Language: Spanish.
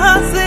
detrás